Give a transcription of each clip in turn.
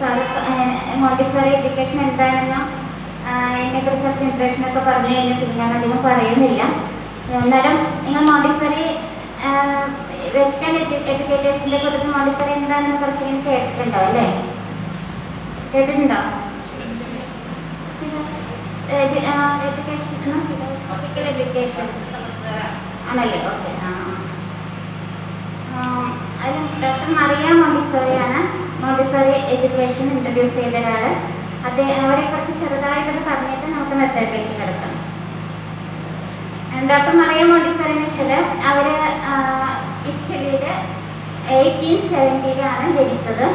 Sir Montessori education എന്താണെന്നും അതിനെക്കുറിച്ചൊക്കെ ഇൻട്രേഷൻ ഒക്കെ പറഞ്ഞു കഴിഞ്ഞിട്ട് ഞാൻ അധികം പറയുന്നില്ല. എന്നാലും നിങ്ങൾ മോണ്ടിസോറി വെസ്റ്റേൺ എഡ്യൂക്കേറ്റേഴ്സിന്റെ കൂട്ടത്തിൽ മോണ്ടിസോറി എന്താണെന്ന് കുറച്ചെങ്കിലും കേട്ടിട്ടുണ്ടോ അല്ലേ? കേട്ടിട്ടുണ്ടോ? Education physical education. ആണല്ലേ? ഓക്കെ ആ അതിൽ ഡോക്ടർ മറിയ മോണ്ടിസോറിയാണ്. മോണ്ടിസോറി എഡ്യൂക്കേഷൻ ഇൻട്രൊഡ്യൂസ് ചെയ്ത ഒരാൾ അദ്ദേഹം അവരെ കുറിച്ച് ചെറുതായിട്ടൊന്ന് പറഞ്ഞിട്ട് നമുക്ക് മെത്തേഡിലേക്ക് കിടക്കാം. ഡോക്ടർ മറിയ മോണ്ടിസോറി എന്ന് വെച്ചാൽ അവർ ഇറ്റലിയിൽ എയ്റ്റീൻ സെവന്റിയിലാണ് ജനിച്ചത്.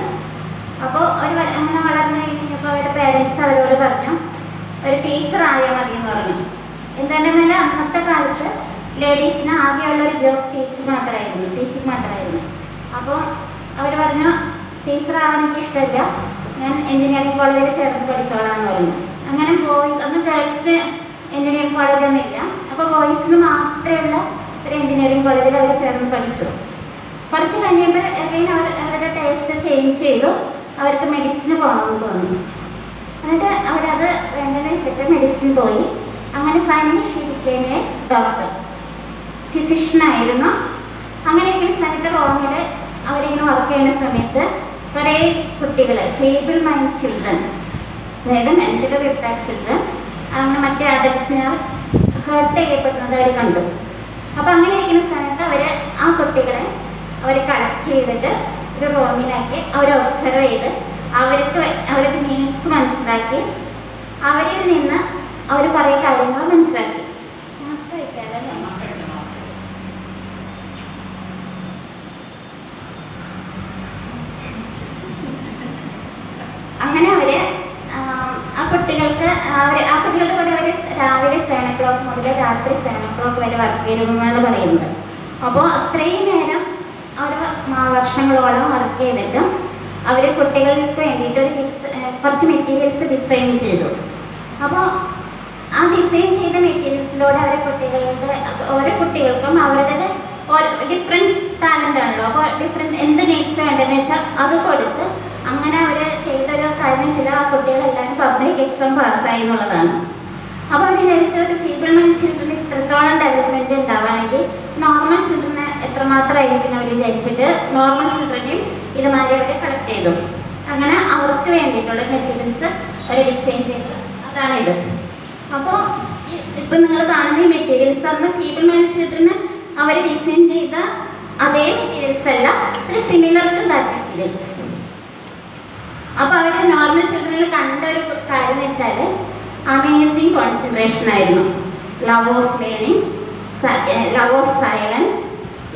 അപ്പോൾ ഒരു അങ്ങനെ വളർന്നു കഴിഞ്ഞപ്പോൾ അവരുടെ പേരൻസ് അവരോട് പറഞ്ഞു ഒരു ടീച്ചർ ആയാൽ മതി എന്ന് പറഞ്ഞു. എന്താണെന്നാൽ അന്നത്തെ കാലത്ത് ലേഡീസിന് ആകെയുള്ള ഒരു ജോബ് ടീച്ചർ മാത്രമായിരുന്നു ടീച്ചിങ് മാത്രമായിരുന്നു അപ്പോൾ അവർ പറഞ്ഞു ടീച്ചർ ആവാൻ എനിക്ക് ഇഷ്ടമില്ല. ഞാൻ എഞ്ചിനീയറിംഗ് കോളേജിൽ ചേർന്ന് പഠിച്ചോളാം എന്ന് പറഞ്ഞു. അങ്ങനെ ബോയ്സ് അന്ന് ഗേൾസിന് എഞ്ചിനീയറിംഗ് കോളേജ് ഒന്നുമില്ല അപ്പോൾ ബോയ്സിന് മാത്രമുള്ള ഒരു എഞ്ചിനീയറിംഗ് കോളേജിൽ അവർ ചേർന്ന് പഠിച്ചു. കുറച്ച് കഴിഞ്ഞപ്പോൾ അഗൈൻ അവർ അവരുടെ ടേസ്റ്റ് ചേഞ്ച് ചെയ്തു. അവർക്ക് മെഡിസിന് പോകണമെന്ന് തോന്നി. എന്നിട്ട് അവരത് വേണ്ടെന്ന് വെച്ചിട്ട് മെഡിസിൻ പോയി. അങ്ങനെ ഫൈനലി ഷീ ബിക്കേം ഡോക്ടർ ഫിസിഷ്യനായിരുന്നു അങ്ങനെ ഇരിക്കുന്ന സെനറ്റർ റോമിൽ അവരിങ്ങനെ വർക്ക് ചെയ്യുന്ന സമയത്ത് കുറേ കുട്ടികൾ ഫേബിൾ മൈൻഡ് ചിൽഡ്രൻ അതായത് മെന്റലി റിട്ടയർഡ് ചിൽഡ്രൻ അങ്ങനെ മറ്റേ അഡൽട്സിനെ ഹേർട്ട് ചെയ്യപ്പെടുന്നത് അവർ കണ്ടു. അപ്പം അങ്ങനെ ഇരിക്കുന്ന സമയത്ത് അവർ ആ കുട്ടികളെ അവർ കളക്ട് ചെയ്തിട്ട് ഒരു റൂമിലാക്കി അവർ ഒബ്സർവ് ചെയ്ത് അവർക്ക് അവരുടെ നീഡ്സ് മനസ്സിലാക്കി അവരിൽ നിന്ന് അവർ കുറേ കാര്യങ്ങൾ മനസ്സിലാക്കി മാസ്ക് വയ്ക്കാമല്ലേ? അങ്ങനെ അവർ ആം, ആ കുട്ടികൾക്ക് അവർ ആ കുട്ടികളുടെ കൂടെ അവർ രാവിലെ സെവൻ ഒ ക്ലോക്ക് മുതൽ രാത്രി സെവൻ ഒ ക്ലോക്ക് വരെ വർക്ക് ചെയ്തെന്നാണ് പറയുന്നത്. അപ്പോൾ അത്രയും നേരം അവർ വർഷങ്ങളോളം വർക്ക് ചെയ്തിട്ട് അവർ കുട്ടികൾക്ക് വേണ്ടിയിട്ട് ഒരു കുറച്ച് മെറ്റീരിയൽസ് ഡിസൈൻ ചെയ്തു. അപ്പോൾ ആ ഡിസൈൻ ചെയ്ത മെറ്റീരിയൽസിലൂടെ അവരെ കുട്ടികളുടെ ഓരോ കുട്ടികൾക്കും അവരുടേത് ഡിഫറെന്റ് ടാലന്റ് ആണല്ലോ. അപ്പോൾ ഡിഫറെന്റ് എന്ത് നീഡ്സ് വേണ്ടതെന്ന് വെച്ചാൽ അത് കൊടുത്ത് അങ്ങനെ അവർ ചെയ്തൊരു കാര്യം ചില ആ കുട്ടികളെല്ലാവരും പബ്ലിക് എക്സാം പാസ്സായി എന്നുള്ളതാണ്. അപ്പോൾ അത് വിചാരിച്ച ഒരു ഫീബിൾ മൈൻഡ് ചിൽഡ്രൻ ഇത്രത്തോളം ഡെവലപ്മെന്റ് ഉണ്ടാവുകയാണെങ്കിൽ നോർമൽ ചിൽഡ്രനെ എത്രമാത്രമായിരിക്കും അവർ വിചാരിച്ചിട്ട് നോർമൽ ചിൽഡ്രനെയും ഇതുമാതിരി അവർ കളക്ട് ചെയ്തു. അങ്ങനെ അവർക്ക് വേണ്ടിയിട്ടുള്ള മെറ്റീരിയൽസ് അവർ ഡിസൈൻ ചെയ്തു. അതാണ് ഇത്. അപ്പോൾ ഇപ്പം നിങ്ങൾ കാണുന്ന ഈ മെറ്റീരിയൽസ് അന്ന് ഫീബിൾ മൈൻഡ് ചിൽഡ്രന് അവർ ഡിസൈൻ ചെയ്ത അതേ മെറ്റീരിയൽസ് അല്ല ഒരു സിമിലർ ടു ദാറ്റ് മെറ്റീരിയൽസ് അപ്പോൾ അവർ നോർമൽ ചിൽഡ്രനിൽ കണ്ട ഒരു കാര്യം എന്ന് വെച്ചാൽ അമേസിങ് കോൺസെൻട്രേഷൻ ആയിരുന്നു. Love of learning love of silence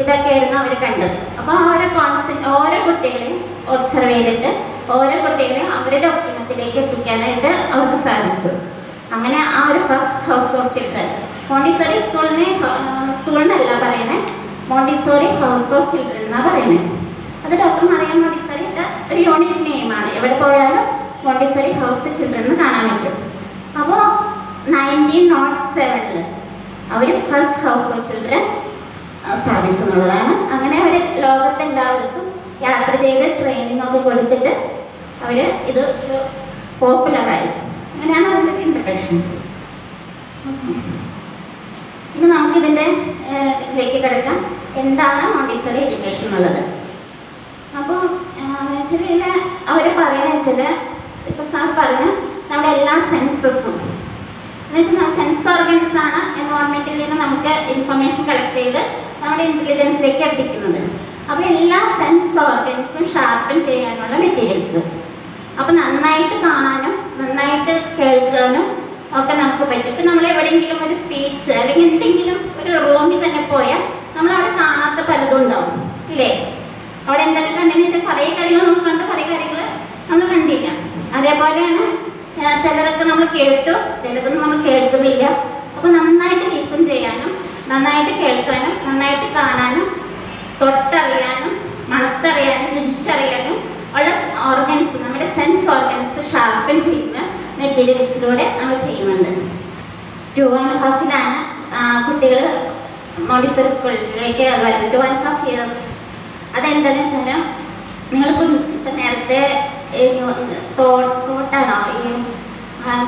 ഇതൊക്കെയായിരുന്നു അവർ കണ്ടത്. അപ്പോൾ ഓരോ കോൺസെൻ ഓരോ കുട്ടികളെയും ഒബ്സർവ് ചെയ്തിട്ട് ഓരോ കുട്ടികളെയും അവരുടെ ഒപ്റ്റിമത്തിലേക്ക് എത്തിക്കാനായിട്ട് അവർക്ക് സാധിച്ചു. അങ്ങനെ ആ ഒരു first house of children Montessori സ്കൂളിനെ സ്കൂളിൽ നിന്നല്ല പറയുന്നത് മോണ്ടിസോറി ഹൗസ് ഓഫ് ചിൽഡ്രൻ എന്നാണ് പറയുന്നത് അത് ഡോക്ടർ മറിയാൻ മോണ്ടിസോറിയുടെ ഒരു യൂണിക് നെയിമാണ് എവിടെ പോയാലും മോണ്ടിസോറി ഹൗസ് ചിൽഡ്രൻ കാണാൻ പറ്റും. അപ്പോൾ നയന്റീൻ നോട്ട് സെവനിൽ അവർ ഫസ്റ്റ് ഹൗസ് ഓഫ് ചിൽഡ്രൻ സ്ഥാപിച്ചു എന്നുള്ളതാണ് അങ്ങനെ അവർ ലോകത്തെല്ലായിടത്തും യാത്ര ചെയ്ത് ട്രെയിനിങ് ഒക്കെ കൊടുത്തിട്ട് അവർ ഇത് ഒരു പോപ്പുലറായി അങ്ങനെയാണ് അതിന്റെ ഇൻട്രഡക്ഷൻ ഇനി നമുക്കിതിന്റെ ഇതിലേക്ക് കിടക്കാം. എന്താണ് മോണ്ടിസറി എഡ്യൂക്കേഷൻ ഉള്ളത് അപ്പോൾ വെച്ചാൽ അവർ പറയുന്നത് വെച്ചാൽ ഇപ്പം സാർ പറഞ്ഞ നമ്മുടെ എല്ലാ സെൻസസും എന്നുവെച്ചാൽ സെൻസ് ഓർഗൻസ് ആണ് എൻവോൺമെന്റിൽ നിന്ന് നമുക്ക് ഇൻഫർമേഷൻ കളക്ട് ചെയ്ത് നമ്മുടെ ഇന്റലിജൻസിലേക്ക് എത്തിക്കുന്നത്. അപ്പോൾ എല്ലാ സെൻസ് ഓർഗൻസും ഷാർപ്പൻ ചെയ്യാനുള്ള മെറ്റീരിയൽസ് അപ്പോൾ നന്നായിട്ട് കാണാനും നന്നായിട്ട് കേൾക്കാനും ഒക്കെ നമുക്ക് പറ്റും. ഇപ്പം നമ്മൾ എവിടെയെങ്കിലും ഒരു സ്പീച്ച് അല്ലെങ്കിൽ എന്തെങ്കിലും ഒരു റൂമിൽ തന്നെ പോയാൽ നമ്മൾ അവിടെ കാണാത്ത പലതും ഉണ്ടാവും. ഇല്ലേ? അവിടെ എന്തൊക്കെ കണ്ടെന്ന് വെച്ചാൽ കുറേ കാര്യങ്ങൾ നമുക്ക് കണ്ട് കുറേ കാര്യങ്ങൾ നമ്മൾ കണ്ടില്ല. അതേപോലെയാണ് ചിലതൊക്കെ നമ്മൾ കേട്ടു ചിലതൊന്നും നമ്മൾ കേൾക്കുന്നില്ല. അപ്പോൾ നന്നായിട്ട് ലിസൺ ചെയ്യാനും നന്നായിട്ട് കേൾക്കാനും നന്നായിട്ട് കാണാനും തൊട്ടറിയാനും മണത്തറിയാനും രുചിച്ചറിയാനും ഉള്ള ഓർഗൻസ് നമ്മുടെ സെൻസ് ഓർഗൻസ് ഷാർപ്പൻ ചെയ്യുന്ന മെറ്റീരിയൽസിലൂടെ നമ്മൾ ചെയ്യുന്നുണ്ട്. ടു ആൻഡ് ഹാഫിലാണ് കുട്ടികൾ മോണ്ടിസറി സ്കൂളിലേക്ക് വരുന്നത് ടു ആൻഡ് ഹാഫ് ഇയേഴ്സ് അതെന്താണെന്ന് വെച്ചാൽ നിങ്ങളിപ്പോൾ ഇപ്പൊ നേരത്തെ തോട്ടാണോ? ഈ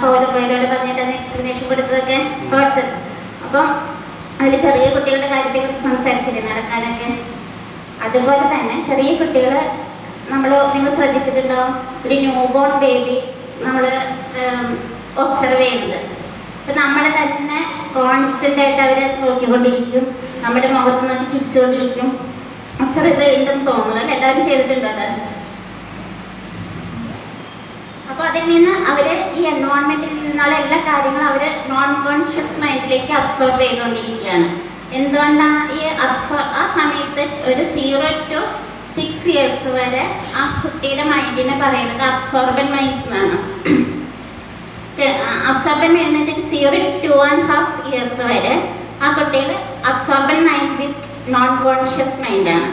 പൗരക്കോയിലോട് പറഞ്ഞിട്ട് എക്സ്പ്ലനേഷൻ കൊടുത്തതൊക്കെ തോട്ട്. അപ്പം അതിൽ ചെറിയ കുട്ടികളുടെ കാര്യത്തെ കുറിച്ച് സംസാരിച്ചില്ലേ നടക്കാനൊക്കെ അതുപോലെ തന്നെ ചെറിയ കുട്ടികൾ നമ്മൾ നിങ്ങൾ ശ്രദ്ധിച്ചിട്ടുണ്ടാവും ഒരു ന്യൂ ബോൺ ബേബി നമ്മൾ ഒബ്സർവ് ചെയ്യുന്നത്. അപ്പം നമ്മൾ തന്നെ കോൺസ്റ്റന്റ് ആയിട്ട് അവരെ നോക്കിക്കൊണ്ടിരിക്കും. നമ്മുടെ മുഖത്ത് നോക്കി ചിരിച്ചുകൊണ്ടിരിക്കും. ഒബ്സർവ് ഇത് ഇല്ലെന്ന് തോന്നുന്നു. എല്ലാവരും ചെയ്തിട്ടുണ്ട് അത്. അപ്പോൾ അതിൽ നിന്ന് അവർ ഈ എൻവോൺമെന്റിൽ നിന്നുള്ള എല്ലാ കാര്യങ്ങളും അവർ നോൺ കോൺഷ്യസ് മൈൻഡിലേക്ക് അബ്സോർബ് ചെയ്തുകൊണ്ടിരിക്കുകയാണ്. എന്തുകൊണ്ടാണ് ഈ അബ്സോർ ആ സമയത്ത് ഒരു സീറോ ടു സിക്സ് ഇയേഴ്സ് വരെ ആ കുട്ടിയുടെ മൈൻഡിനെ പറയുന്നത് അബ്സോർബൻ മൈൻഡ് എന്നാണ്. അബ്സോർബൻ മൈൻഡ് എന്ന് വെച്ചാൽ zero two and half years വരെ ആ കുട്ടികൾ absorbent mind with non conscious മൈൻഡാണ്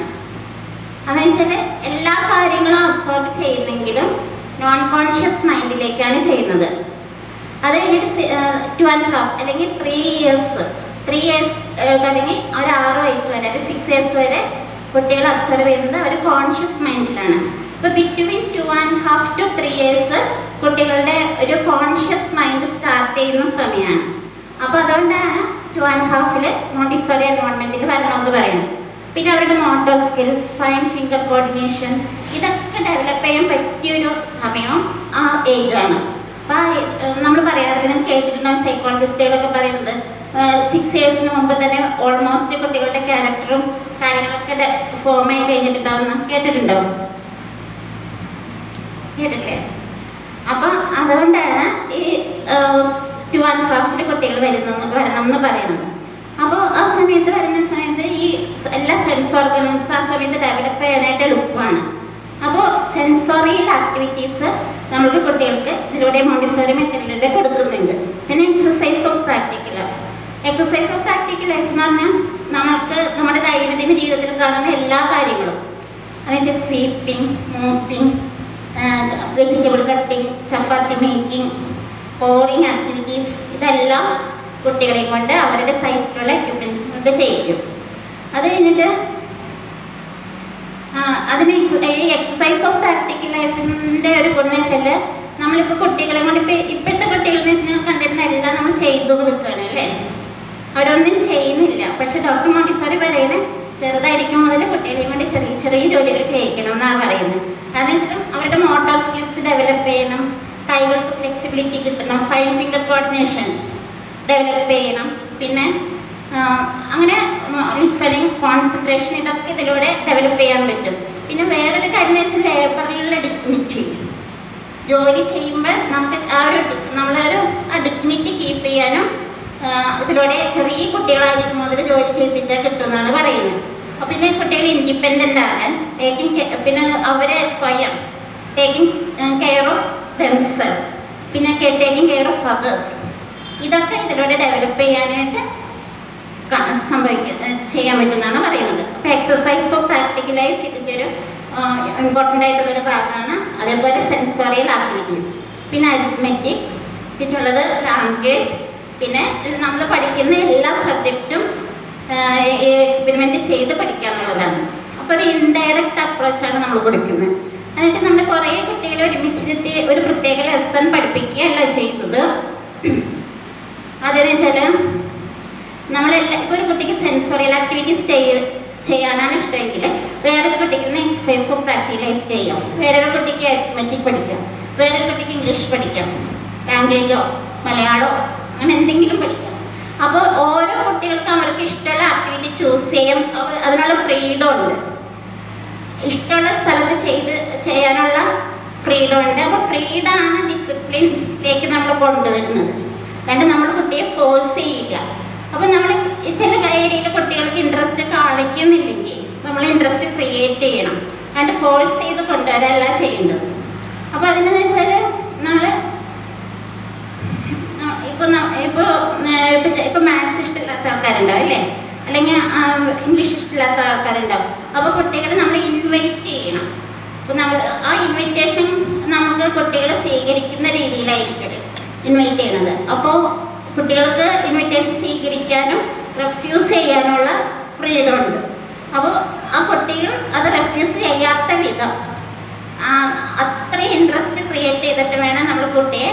അതെന്ന് വെച്ചാൽ എല്ലാ കാര്യങ്ങളും അബ്സോർബ് ചെയ്യുന്നെങ്കിലും നോൺ കോൺഷ്യസ് മൈൻഡിലേക്കാണ് ചെയ്യുന്നത്. അത് കഴിഞ്ഞിട്ട് ട്വൽവ് ഹാഫ് അല്ലെങ്കിൽ ത്രീ ഇയേഴ്സ് ത്രീ ഇയേഴ്സ് തുടങ്ങി ഒരു ആറ് വയസ്സ് വരെ അല്ലെങ്കിൽ സിക്സ് ഇയേഴ്സ് വരെ കുട്ടികൾ അബ്സർവ് ചെയ്യുന്നത് അവർ കോൺഷ്യസ് മൈൻഡിലാണ് ഇപ്പോൾ between two and half two three years കുട്ടികളുടെ ഒരു കോൺഷ്യസ് മൈൻഡ് സ്റ്റാർട്ട് ചെയ്യുന്ന സമയമാണ് അപ്പോൾ അതുകൊണ്ടാണ് ടു ആൻഡ് ഹാഫിൽ മോണ്ടിസോറി എൻവോൺമെന്റിൽ വരണമെന്ന് പറയുന്നത്. പിന്നെ അവരുടെ motor skills fine finger coordination ഇതൊക്കെ ഡെവലപ്പ് ചെയ്യാൻ പറ്റിയൊരു സമയവും ആ ഏജാണ് അപ്പോൾ നമ്മൾ പറയാറില്ല ഞാൻ കേട്ടിട്ടുണ്ടാവും സൈക്കോളജിസ്റ്റുകളൊക്കെ പറയുന്നത് സിക്സ് ഇയേഴ്സിന് മുമ്പ് തന്നെ ഓൾമോസ്റ്റ് കുട്ടികളുടെ ക്യാരക്ടറും കാര്യങ്ങളൊക്കെ ഫോം ആയി കഴിഞ്ഞിട്ടുണ്ടാവുന്ന കേട്ടിട്ടുണ്ടാവും കേട്ടിട്ടില്ലേ? അപ്പം അതുകൊണ്ടാണ് ഈ ടു ആൻഡ് ഹാഫിൽ കുട്ടികൾ വരുന്നു വരണം എന്ന് പറയുന്നത് അപ്പോൾ ആ സമയത്ത് വരുന്ന സമയത്ത് ഈ എല്ലാ സെൻസ് ഓർഗൻസ് ആ സമയത്ത് ഡെവലപ്പ് ചെയ്യാനായിട്ട് എളുപ്പമാണ്. അപ്പോൾ സെൻസോറിയൽ ആക്ടിവിറ്റീസ് നമുക്ക് കുട്ടികൾക്ക് ഇതിലൂടെ മോണ്ടിസോറി മെത്തഡിലൂടെ കൊടുക്കുന്നുണ്ട്. പിന്നെ exercise of practical exercise of practical life എന്ന് പറഞ്ഞാൽ നമുക്ക് നമ്മുടെ ദൈനംദിന ജീവിതത്തിൽ കാണുന്ന എല്ലാ കാര്യങ്ങളും. അതായത് sweeping mopping vegetable cutting chapati making pouring activities ഇതെല്ലാം കുട്ടികളെയും കൊണ്ട് അവരുടെ സൈസിലുള്ള എക്യുപ്മെന്റ്സ് കൊണ്ട് ചെയ്യിക്കും. അത് കഴിഞ്ഞിട്ട് അതിന് എക്സസൈസ് ഓഫ് പ്രാക്ടിക്കൽ ലൈഫിന്റെ ഒരു ഗുണം വെച്ചാൽ നമ്മളിപ്പോൾ കുട്ടികളെ കൊണ്ട് ഇപ്പം ഇപ്പോഴത്തെ കുട്ടികളെന്ന് വെച്ചാൽ കണ്ടിരുന്ന എല്ലാം നമ്മൾ ചെയ്തു കൊടുക്കുകയാണ് അല്ലേ? അവരൊന്നും ചെയ്യുന്നില്ല. പക്ഷെ ഡോക്ടർ മോണ്ടിസോറി പറയുന്നത് ചെറുതായിരിക്കും മുതൽ കുട്ടികളെ കൊണ്ട് ചെറിയ ചെറിയ ജോലികൾ ചെയ്യിക്കണം എന്നാണ് പറയുന്നത്. കാരണം വെച്ചാൽ അവരുടെ മോട്ടോർ സ്കിൽസ് ഡെവലപ്പ് ചെയ്യണം. കൈകൾക്ക് ഫ്ലെക്സിബിലിറ്റി കിട്ടണം ഫൈവ് ഫിംഗർ കോർഡിനേഷൻ ഡെവലപ്പ് ചെയ്യണം. പിന്നെ അങ്ങനെ ലിസണിങ് കോൺസെൻട്രേഷൻ ഇതൊക്കെ ഇതിലൂടെ ഡെവലപ്പ് ചെയ്യാൻ പറ്റും. പിന്നെ വേറൊരു കാര്യം എന്ന് വെച്ചാൽ ലേബറിലുള്ള ഡിഗ്നിറ്റി ജോലി ചെയ്യുമ്പോൾ നമുക്ക് ആ ഒരു നമ്മളൊരു ആ ഡിഗ്നിറ്റി കീപ്പ് ചെയ്യാനും ഇതിലൂടെ ചെറിയ കുട്ടികളായിരിക്കും മുതൽ ജോലി ചെയ്യിപ്പിച്ചാൽ കിട്ടുമെന്നാണ് പറയുന്നത്. അപ്പം പിന്നെ കുട്ടികൾ ഇൻഡിപെൻഡന്റ് ആകാൻ ടേക്കിംഗ് പിന്നെ അവരെ സ്വയം ടേക്കിംഗ് കെയർ ഓഫ് ദംസെൽസ് പിന്നെ ടേക്കിംഗ് കെയർ ഓഫ് അതേഴ്സ് ഇതൊക്കെ ഇതിലൂടെ ഡെവലപ്പ് ചെയ്യാനായിട്ട് സംഭവിക്കുന്ന സംഭവിക്കും ചെയ്യാൻ പറ്റുന്നതാണ് പറയുന്നത്. അപ്പോൾ എക്സസൈസ് ഓഫ് പ്രാക്ടിക്കൽ ലൈഫ് ഇതിന്റെ ഒരു ഇമ്പോർട്ടന്റ് ആയിട്ടുള്ളൊരു ഭാഗമാണ്. അതേപോലെ സെൻസോറിയൽ ആക്ടിവിറ്റീസ് പിന്നെ അരിത്മെറ്റിക് പിന്നുള്ളത് ലാംഗ്വേജ് പിന്നെ നമ്മൾ പഠിക്കുന്ന എല്ലാ സബ്ജക്റ്റും എക്സ്പെരിമെന്റ് ചെയ്ത് പഠിക്കുക എന്നുള്ളതാണ് അപ്പോൾ ഒരു ഇൻഡയറക്റ്റ് അപ്രോച്ചാണ് നമ്മൾ കൊടുക്കുന്നത്. എന്നുവെച്ചാൽ നമ്മൾ കുറേ കുട്ടികളെ ഒരുമിച്ചിരുത്തി ഒരു പ്രത്യേക ലെസൺ പഠിപ്പിക്കുകയല്ല ചെയ്യുന്നത്. അതെന്ന് വെച്ചാൽ നമ്മളെല്ലാ ഇപ്പോൾ ഒരു കുട്ടിക്ക് സെൻസോറിയൽ ആക്ടിവിറ്റീസ് ചെയ്യ ചെയ്യാനാണ് ഇഷ്ടമെങ്കിൽ വേറൊരു കുട്ടിക്ക് എക്സസൈസ് പ്രാക്ടിക്കലൈസ് ചെയ്യാം. വേറൊരു കുട്ടിക്ക് അരിത്മെറ്റിക് പഠിക്കാം. വേറൊരു കുട്ടിക്ക് ഇംഗ്ലീഷ് പഠിക്കാം. ലാംഗ്വേജോ മലയാളമോ അങ്ങനെ എന്തെങ്കിലും പഠിക്കാം. അപ്പോൾ ഓരോ കുട്ടികൾക്കും അവർക്ക് ഇഷ്ടമുള്ള ആക്ടിവിറ്റി ചൂസ് ചെയ്യാം അതിനുള്ള ഫ്രീഡം ഉണ്ട്. ഇഷ്ടമുള്ള സ്ഥലത്ത് ചെയ്ത് ചെയ്യാനുള്ള ഫ്രീഡം ഉണ്ട്. അപ്പോൾ ആണ് ഡിസിപ്ലിനിലേക്ക് നമ്മൾ കൊണ്ടുവരുന്നത്. അല്ലാണ്ട് നമ്മൾ കുട്ടിയെ ഫോഴ്സ് ചെയ്യുക. അപ്പോൾ നമ്മൾ ചില ഏരിയയിൽ കുട്ടികൾക്ക് ഇൻട്രസ്റ്റ് കാണിക്കുന്നില്ലെങ്കിൽ നമ്മൾ ഇൻട്രസ്റ്റ് ക്രിയേറ്റ് ചെയ്യണം. അല്ലാണ്ട് ഫോഴ്സ് ചെയ്ത് കൊണ്ടുവരല്ല ചെയ്യേണ്ടത്. അപ്പോൾ അതിനെന്ന് വെച്ചാൽ നമ്മൾ ഇപ്പോൾ ഇപ്പോൾ ഇപ്പോൾ മാത്സ് ഇഷ്ടമില്ലാത്ത ആൾക്കാരുണ്ടാവും അല്ലേ? അല്ലെങ്കിൽ ഇംഗ്ലീഷ് ഇഷ്ടമില്ലാത്ത ആൾക്കാരുണ്ടാവും. അപ്പോൾ കുട്ടികളെ നമ്മൾ ഇൻവൈറ്റ് ചെയ്യണം. അപ്പോൾ നമ്മൾ ആ ഇൻവിറ്റേഷൻ നമുക്ക് കുട്ടികളെ സ്വീകരിക്കുന്ന രീതിയിലായിരിക്കും ഇൻവൈറ്റ് ചെയ്യണത്. അപ്പോൾ കുട്ടികൾക്ക് ഇൻവിറ്റേഷൻ സ്വീകരിക്കാനും റെഫ്യൂസ് ചെയ്യാനുള്ള ഫ്രീഡം ഉണ്ട്. അപ്പോൾ ആ കുട്ടികൾ അത് റെഫ്യൂസ് ചെയ്യാത്ത വിധം അത്രയും ഇൻട്രസ്റ്റ് ക്രിയേറ്റ് ചെയ്തിട്ട് വേണം നമ്മൾ കുട്ടിയെ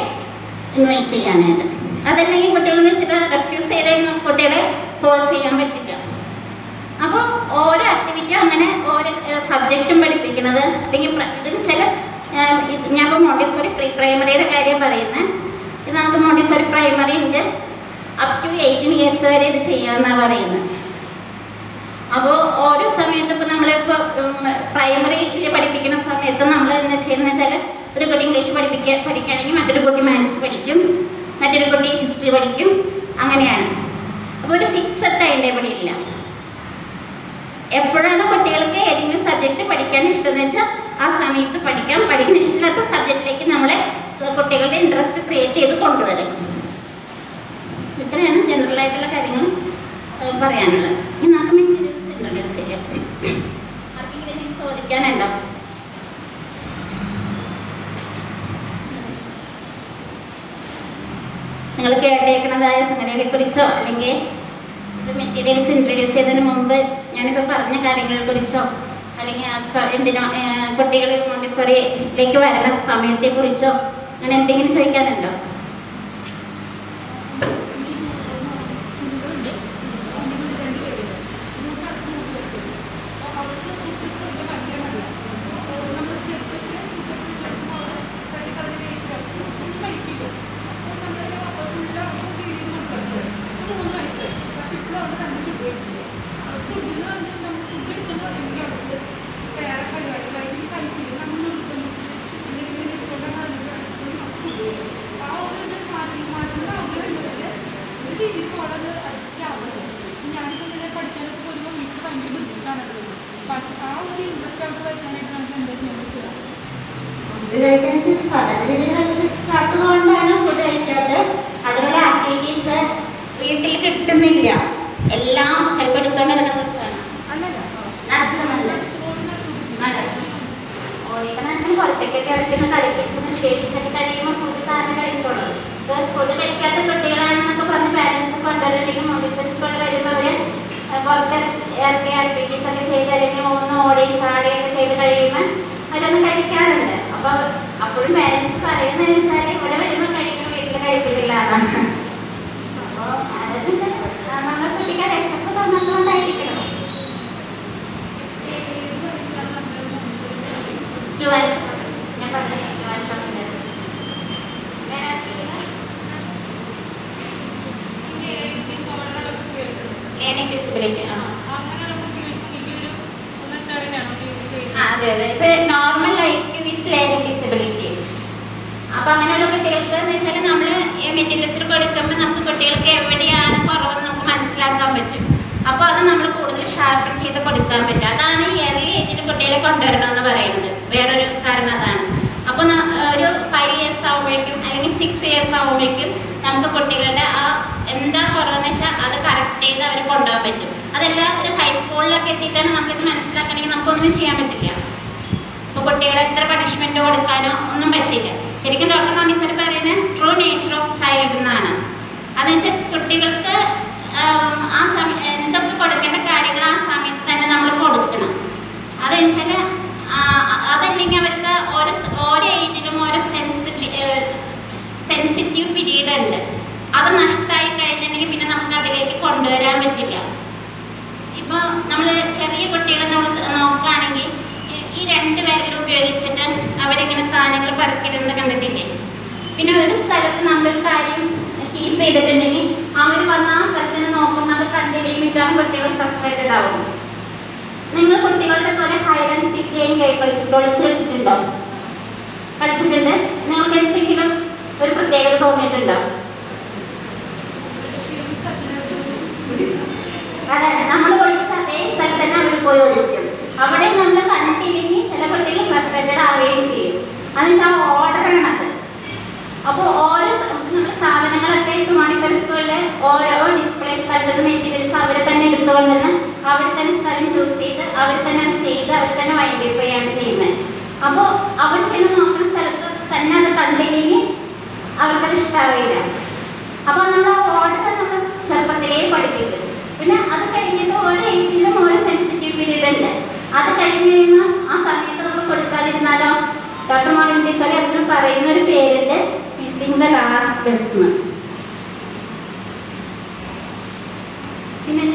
ഇൻവൈറ്റ് ചെയ്യാനായിട്ട്. അതല്ലെങ്കിൽ കുട്ടികൾ വെച്ചിട്ട് റെഫ്യൂസ് ചെയ്ത് കുട്ടികളെ ഫോഴ്സ് ചെയ്യാൻ പറ്റില്ല. അപ്പോൾ ഓരോ ആക്ടിവിറ്റി അങ്ങനെ ഓരോ സബ്ജക്റ്റും പഠിപ്പിക്കുന്നത്. അല്ലെങ്കിൽ ഇതിൽ ചില ഞാൻ ഇപ്പോൾ മോണ്ടിസോറി പ്രീ പ്രൈമറിയുടെ കാര്യം പറയുന്നത് ഇത് നമുക്ക് മോണ്ടിസോറി പ്രൈമറി ഉണ്ട് അപ് ടു എയ്റ്റീൻ ഇയേഴ്സ് വരെ ഇത് ചെയ്യാമെന്നാണ് പറയുന്നത് അപ്പോൾ ഓരോ സമയത്ത് ഇപ്പോൾ നമ്മളിപ്പോൾ പ്രൈമറിയിൽ പഠിപ്പിക്കുന്ന സമയത്ത് നമ്മൾ എന്താ ചെയ്യുന്നത് വെച്ചാൽ ഒരു കുട്ടി ഇംഗ്ലീഷ് പഠിപ്പിക്കുക പഠിക്കുകയാണെങ്കിൽ മറ്റൊരു കുട്ടി മാത്സ് പഠിക്കും. മറ്റൊരു കുട്ടി ഹിസ്റ്ററി പഠിക്കും. അങ്ങനെയാണ്. അപ്പോൾ ഒരു ഫിക്സഡ് ടൈം ടേബിൾ ഇല്ല. എപ്പോഴാണ് കുട്ടികൾക്ക് ഏതെങ്കിലും സബ്ജക്റ്റ് പഠിക്കാൻ ഇഷ്ടമെന്ന് വെച്ചാൽ ആ സമയത്ത് പഠിക്കാം. പഠിക്കാൻ ഇഷ്ടമില്ലാത്ത സബ്ജക്റ്റിലേക്ക് നമ്മളെ കുട്ടികളുടെ ഇൻട്രസ്റ്റ് ക്രിയേറ്റ് ചെയ്ത് കൊണ്ടുവരും. ഇത്രയാണ് ജനറൽ ആയിട്ടുള്ള കാര്യങ്ങൾ പറയാനുള്ളത്. ഇനി നമുക്ക് മെറ്റീരിയൽസ് ഇൻട്രൊഡ്യൂസ് ചെയ്യാം ആർക്കെങ്കിലും ചോദിക്കാനുണ്ടോ? നിങ്ങൾ കേട്ടേക്കുന്നതായ സംഗതികളെ കുറിച്ചോ അല്ലെങ്കിൽ മെറ്റീരിയൽസ് ഇൻട്രൊഡ്യൂസ് ചെയ്തതിന് മുമ്പ് ഞാനിപ്പോൾ പറഞ്ഞ കാര്യങ്ങളെ കുറിച്ചോ അല്ലെങ്കിൽ എന്തിനോ കുട്ടികൾ മോണ്ടിസോറിയിലേക്ക് വരുന്ന സമയത്തെ കുറിച്ചോ അങ്ങനെ എന്തെങ്കിലും ചോദിക്കാനുണ്ടോ? ആ ഒരു ഇൻട്രസ്റ്റ് അവർക്ക് വെക്കാനായിട്ട് നമുക്ക് എന്താ ചെയ്യാൻ പറ്റുക ഫുഡ് കഴിക്കാൻ സാധാരണ രീതിയിൽ വെച്ച് കാത്തുകൊണ്ടാണ് ഫുഡ് കഴിക്കാത്തത് അതിനുള്ള ആക്ടിവിറ്റീസ് വീട്ടിൽ കിട്ടുന്നില്ല എല്ലാം ചിലപ്പോൾ എടുത്തോണ്ട് നടക്കുന്ന വെച്ചാണ് പുറത്തേക്കൊക്കെ ഇറക്കുന്ന കളിപ്പിച്ചൊന്ന് ക്ഷേമിച്ചൊക്കെ കഴിയുമ്പോൾ ഫുഡ് താനെ കഴിച്ചോളും. ഇപ്പോൾ ഫുഡ് കഴിക്കാത്ത കുട്ടികളാണെന്നൊക്കെ പറഞ്ഞ് പാരൻസ് കൊണ്ടുവരുന്നെങ്കിൽ മോണ്ടിസറി സ്കൂളിൽ വരുമ്പോൾ അവർ പുറത്ത് ഇറക്കി ആക്ടിവിറ്റീസ് ഒക്കെ ചെയ്ത് അല്ലെങ്കിൽ ഒന്ന് ഓടി ചാടിയൊക്കെ ചെയ്ത് കഴിയുമ്പോൾ അവരൊന്ന് കഴിക്കാറുണ്ട്. അപ്പൊ അപ്പോഴും പാരൻസ് പറയുന്നത് വെച്ചാൽ ഇവിടെ വരുമ്പോൾ കഴിക്കണം വീട്ടിൽ കഴിക്കുന്നില്ല എന്നാണ്. അപ്പോൾ അതെന്ന് വെച്ചാൽ നമ്മുടെ കുട്ടിക്ക് വിശപ്പ് തന്നതുകൊണ്ടായിരിക്കണം. ഞാൻ പറഞ്ഞ? ലേണിംഗ് ഡിസബിലിറ്റി ആ. Normal life with learning disability അപ്പൊ അങ്ങനെയുള്ള കുട്ടികൾക്ക് എന്ന് വെച്ചാൽ നമ്മൾ മെറ്റീരിയൽസിൽ കൊടുക്കുമ്പോൾ നമുക്ക് കുട്ടികൾക്ക് എവിടെയാണ് കുറവെന്ന് നമുക്ക് മനസ്സിലാക്കാൻ പറ്റും. അപ്പോൾ അത് നമ്മൾ കൂടുതൽ ഷാർപ്പൺ ചെയ്ത് കൊടുക്കാൻ പറ്റും. അതാണ് ഇയർലി ഏജിൽ കുട്ടികളെ കൊണ്ടുവരണമെന്ന് പറയുന്നത്. വേറൊരു കാരണം അതാണ്. അപ്പോൾ ഒരു ഫൈവ് ഇയേഴ്സ് ആകുമ്പോഴേക്കും അല്ലെങ്കിൽ സിക്സ് ഇയേഴ്സ് ആകുമ്പോഴേക്കും നമുക്ക് കുട്ടികളുടെ ആ എന്താ കുറവെന്ന് വെച്ചാൽ അത് കറക്റ്റ് ചെയ്ത് അവർ കൊണ്ടുപോകാൻ പറ്റും. അതെല്ലാം ഒരു ഹൈസ്കൂളിലൊക്കെ എത്തിയിട്ടാണ് നമ്മളിത് മനസ്സിലാക്കണമെങ്കിൽ നമുക്കൊന്നും ചെയ്യാൻ പറ്റില്ല. കുട്ടികളെ എത്ര പണിഷ്മെന്റ് കൊടുക്കാനോ ഒന്നും പറ്റില്ല. ശരിക്കും ഡോക്ടർ മോണ്ടിസർ പറയുന്നത് ട്രൂ നേച്ചർ ഓഫ് ചൈൽഡ് എന്നാണ്. അതെന്ന് വെച്ചാൽ കുട്ടികൾക്ക് ആം, സമയം എന്തൊക്കെ കൊടുക്കേണ്ട കാര്യങ്ങൾ ആ സമയത്ത് തന്നെ നമ്മൾ കൊടുക്കണം. അതെന്ന് വെച്ചാൽ അതല്ലെങ്കിൽ അവർക്ക് ഓരോ ഓരോ ഏജിലും ഓരോ സെൻസിറ്റി സെൻസിറ്റീവ് പീരീഡ് ഉണ്ട്. അത് നഷ്ടമായി കഴിഞ്ഞിട്ടുണ്ടെങ്കിൽ പിന്നെ നമുക്ക് അതിലേക്ക് കൊണ്ടുവരാൻ പറ്റില്ല. ഇപ്പോൾ നമ്മൾ ചെറിയ കുട്ടികളെ നമ്മൾ നോക്കുകയാണെങ്കിൽ ഈ- രണ്ട് വിരലും ഉപയോഗിച്ചിട്ട് അവരിങ്ങനെ സാധനങ്ങൾ പറക്കിടുന്നത് കണ്ടിട്ടില്ലേ? പിന്നെ ഒരു സ്ഥലത്ത് നമ്മളൊരു കാര്യം കീപ്പ് ചെയ്തിട്ടുണ്ടെങ്കിൽ അവർ വന്ന ആ സ്ഥലത്തിന് നോക്കുമ്പോൾ അത് കണ്ടില്ലെങ്കിൽ കുട്ടികൾ ഫ്രസ്ട്രേറ്റഡ് ആവും. നിങ്ങൾ കുട്ടികളുടെ കൂടെ ഹൈഡ് ആൻഡ് സിക്ക് കൈ കളിച്ചിട്ട് ഒളിച്ചു കളിച്ചിട്ടുണ്ടോ? കളിച്ചിട്ടുണ്ട്. നിങ്ങൾക്ക് എന്തെങ്കിലും ഒരു പ്രത്യേകത തോന്നിയിട്ടുണ്ടോ? അതെ നമ്മൾ ഒളിച്ച അതേ സ്ഥലത്ത് തന്നെ അവർ പോയി ഒളിക്കും അവിടെ നമ്മൾ കണ്ടില്ലെങ്കിൽ ചില കുട്ടികൾ ഫ്രസ്ട്രേറ്റഡ് ആവുകയും ചെയ്യും. അത് ഓർഡർ ഓർഡറാണ് അത് അപ്പോൾ ഓരോ നമ്മൾ സാധനങ്ങളൊക്കെ മോണിസർ സ്കൂളിൽ ഓരോ ഡിസ്പ്ലേ സ്ഥലത്ത് മെറ്റീരിയൽസ് അവരെ തന്നെ എടുത്തുകൊണ്ടെന്ന് അവർ തന്നെ സ്ഥലം ചൂസ് ചെയ്ത് അവർ തന്നെ അത് ചെയ്ത് അവർ തന്നെ വൈകിപ്പോയാണ് ചെയ്യുന്നത്. അപ്പോൾ അവർ ചെന്ന് നോക്കുന്ന സ്ഥലത്ത് തന്നെ അത് കണ്ടില്ലെങ്കിൽ അവർക്കത് ഇഷ്ടാവില്ല. അപ്പോൾ നമ്മൾ ആ ഓർഡർ നമ്മൾ ചെറുപ്പത്തിലേ പഠിപ്പിക്കും. പിന്നെ അത് കഴിഞ്ഞിട്ട് ഓരോ ഏജിലും ഓരോ സെൻസിറ്റീവ് പീരീഡ് ഉണ്ട്. അത് കഴിഞ്ഞ് കഴിയുമ്പോൾ ആ സമയത്ത് നമ്മൾ കൊടുക്കാതിരുന്നാലോ? ഡോക്ടർ മോളിന്റെ അതിന് പറയുന്ന ഒരു പേരുണ്ട് മിസ്സിംഗ് ദ ലാസ്റ്റ് ബെസ്റ്റ് പിന്നെ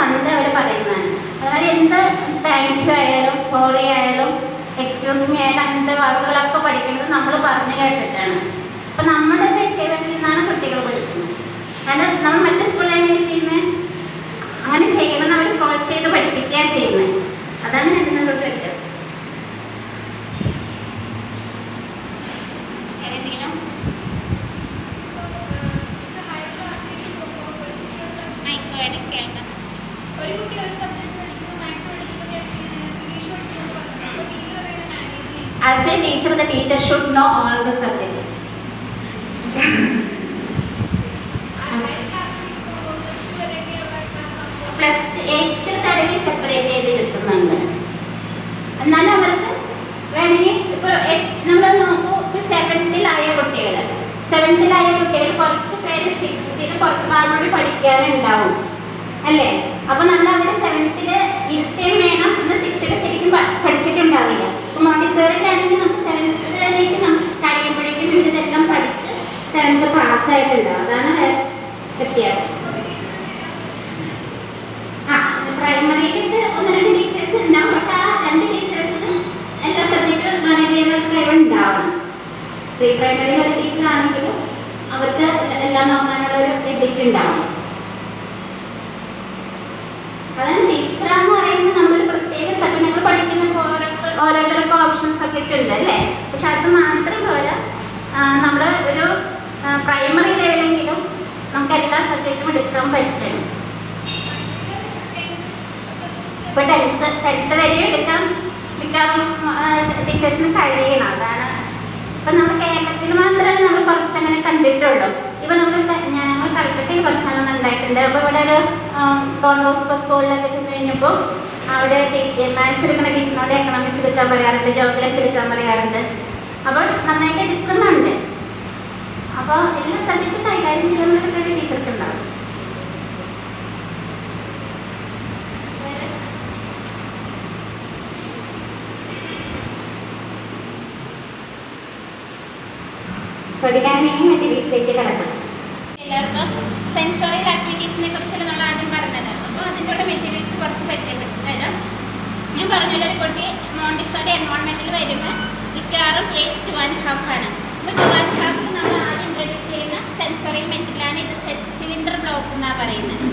കണ്ട് അവർ പറയുന്നതാണ്. അതായത് എന്ത് താങ്ക് യു ആയാലും സോറി ആയാലും എക്സ്ക്യൂസ് മീ ആയാലും അങ്ങനത്തെ വാക്കുകളൊക്കെ പഠിക്കുന്നത് നമ്മൾ പറഞ്ഞു കേട്ടിട്ടാണ്. അപ്പൊ നമ്മുടെ ബിഹേവിയറിൽ നിന്നാണ് കുട്ടികൾ പഠിക്കുന്നത്. കാരണം നമ്മൾ മറ്റു സ്കൂളിലാണ് ചെയ്യുന്നത് അങ്ങനെ ചെയ്യണമെന്ന് അവർ ഫോഴ്സ് ചെയ്ത് പഠിപ്പിക്കുകയാണ് ചെയ്യുന്നത്. അതാണ് law on the subject. Pre primary health teacher ആണെങ്കിലും അവർക്ക് എല്ലാം നോക്കാനുള്ള എബിലിറ്റി ഉണ്ടാവും അതാണ് ടീച്ചറാന്ന് പറയുന്നത് നമ്മൾ പ്രത്യേക സബ്ജക്ട് ഞങ്ങൾ പഠിക്കുന്ന ഓരോരുത്തർ- ഓരോരുത്തർക്കും ഉണ്ട് അല്ലേ? പക്ഷെ അത് മാത്രം പോരാ നമ്മൾ ഒരു പ്രൈമറി ലെവലെങ്കിലും നമുക്ക് എല്ലാ സബ്ജക്റ്റും എടുക്കാൻ പറ്റണം ഇപ്പൊ ടെൻത്ത് ടെൻത്ത് വരെ എടുക്കാൻ മിക്കവാറും ടീച്ചേഴ്സിന് കഴിയണം. അതാണ് ഇപ്പൊ നമ്മൾ കേരളത്തിൽ മാത്രമേ നമ്മൾ കുറച്ച് അങ്ങനെ കണ്ടിട്ടുള്ളൂ ഇപ്പൊ നമ്മൾ ഞങ്ങൾ കൽക്കട്ടയിൽ കുറച്ചെണ്ണം ഉണ്ടായിട്ടുണ്ട് അപ്പൊ ഇവിടെ ഒരു ഡോൺ ബോസ്കോ സ്കൂളിലൊക്കെ ചെന്ന് കഴിഞ്ഞപ്പോൾ അവിടെ മാത്സ് എടുക്കുന്ന ടീച്ചറിനോട് എക്കണോമിക്സ് എടുക്കാൻ പറയാറുണ്ട് ജോഗ്രഫി എടുക്കാൻ പറയാറുണ്ട്. അപ്പോൾ നന്നായിട്ട് എടുക്കുന്നുണ്ട്. അപ്പോൾ എല്ലാ സബ്ജക്റ്റും കൈകാര്യം വേണ്ടിയിട്ടൊരു ടീച്ചർക്ക് ഉണ്ടാവും. ചോദിക്കാനായി മറ്റേ വീട്ടിലേക്ക് കിടക്കാം. എല്ലാവർക്കും സെൻസോറിയൽ ആക്ടിവിറ്റീസിനെ കുറിച്ചല്ല നമ്മൾ ആദ്യം പറഞ്ഞത്. അപ്പോൾ അതിന്റെ മെറ്റീരിയൽസ് കുറച്ച് പരിചയപ്പെടുത്തി തരാം. ഞാൻ പറഞ്ഞല്ലോ ഒരു കുട്ടി മോണ്ടിസോറി എൻവോൺമെന്റിൽ വരുമ്പോൾ മിക്കവാറും ഏജ് ടു ആൻഡ് ഹാഫ് ആണ്. അപ്പോൾ ടു ആൻഡ് ഹാഫിൽ നമ്മൾ ആദ്യം ഇൻട്രൊഡ്യൂസ് ചെയ്യുന്ന സെൻസോറിയൽ മെറ്റീരിയലാണ് ഇത് സിലിണ്ടർ ബ്ലോക്ക് എന്നാണ് പറയുന്നത്.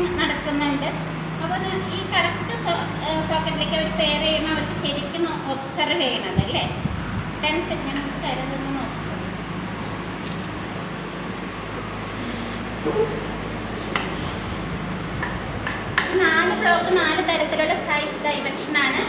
സ്റ്റിച്ചിങ് നടക്കുന്നുണ്ട്. അപ്പോൾ ഈ കറക്റ്റ് സോക്കറ്റിലേക്ക് അവർ പെയർ ചെയ്യുമ്പോൾ അവർക്ക് ശരിക്കും ഒബ്സർവ് ചെയ്യണം അല്ലേ? ടെൻ സെക്കൻഡ് നമുക്ക് തരുന്നത് നോക്കാം. നാല് ബ്ലോക്ക് നാല് തരത്തിലുള്ള സൈസ് ഡൈമെൻഷനാണ്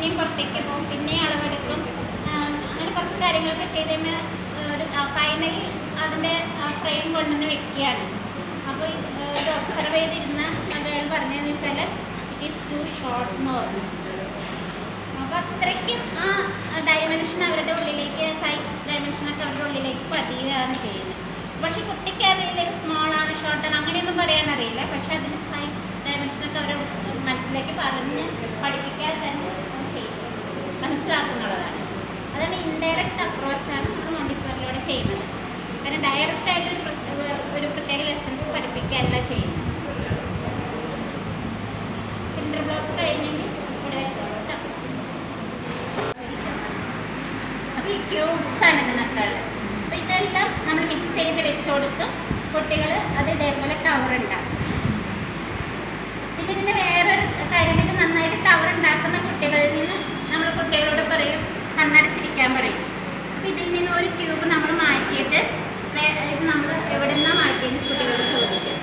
പിന്നെയും പുറത്തേക്ക് പോകും പിന്നെയും അളവെടുക്കും. അങ്ങനെ കുറച്ച് കാര്യങ്ങളൊക്കെ ചെയ്ത് ഒരു ഫൈനലി അതിന്റെ ഫ്രെയിം കൊണ്ടുവന്ന് വെക്കുകയാണ്. അപ്പോൾ ഇത് ഒബ്സർവ് ചെയ്തിരുന്ന മകൾ പറഞ്ഞതെന്ന് വെച്ചാൽ ഇറ്റ് ഈസ് ടു ഷോർട്ട് എന്ന് പറഞ്ഞു. അപ്പോൾ അത്രയ്ക്കും ആ ഡയമെൻഷൻ അവരുടെ ഉള്ളിലേക്ക് സൈസ് ഡയമെൻഷനൊക്കെ അവരുടെ ഉള്ളിലേക്ക് പതിയുകയാണ് ചെയ്യുന്നത്. പക്ഷെ കുട്ടിക്ക് അതിൽ സ്മോൾ ആണ് ഷോർട്ട് ആണ് അങ്ങനെയൊന്നും പറയാൻ അറിയില്ല. പക്ഷെ അതിന് സൈസ് ഡയമെൻഷനൊക്കെ അവരുടെ മനസ്സിലേക്ക് പറഞ്ഞ് പഠിപ്പിക്കാൻ തന്നെ മനസ്സിലാക്കുന്നുള്ളതാണ് അതാണ് ഇൻഡയറക്റ്റ് അപ്രോച്ചാണ് നമ്മൾ മോണ്ടിസോറിലൂടെ ചെയ്യുന്നത്. കാരണം ഡയറക്റ്റായിട്ട് ഒരു ഒരു പ്രത്യേക ലെസൺസ് പഠിപ്പിക്കുകയല്ല ചെയ്യുന്നത്. ഫിംഗർ ബ്ലോക്ക് കഴിഞ്ഞെങ്കിൽ ഇവിടെ വെച്ചോളൂ അപ്പോൾ ഈ ക്യൂബ്സ് ആണ് ഇതിനകത്തുള്ളത്. അപ്പോൾ ഇതെല്ലാം നമ്മൾ മിക്സ് ചെയ്ത് വെച്ച് കൊടുക്കും. കുട്ടികൾ അത് ഇതേപോലെ ടവർ ഉണ്ടാക്കും. ഇതിന്റെ വേറൊരു കാര്യം ഇത് നന്നായിട്ട് ടവർ ഉണ്ടാക്കുന്ന കുട്ടികളിൽ നിന്ന് നമ്മൾ കുട്ടികളോട് പറയും കണ്ണടച്ചിരിക്കാൻ പറയും. അപ്പം ഇതിൽ നിന്ന് ഒരു ക്യൂബ് നമ്മൾ മാറ്റിയിട്ട് ഇത് നമ്മൾ എവിടെ നിന്നാണ് മാറ്റിയെന്ന് കുട്ടികളോട് ചോദിക്കും.